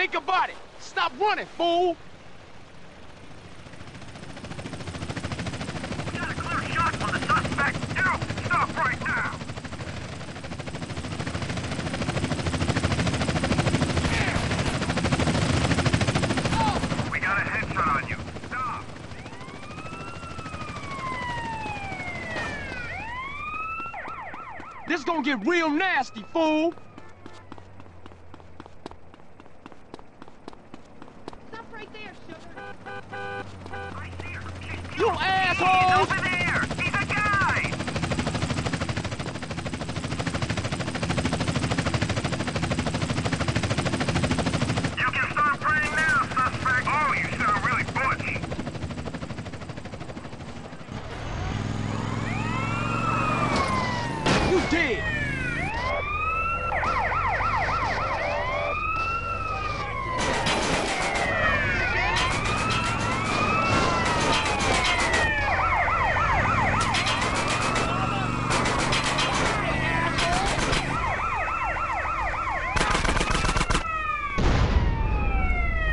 Think about it. Stop running, fool. Got a clear shot on the suspect. Stop right now. This is gonna get real nasty, fool. Stop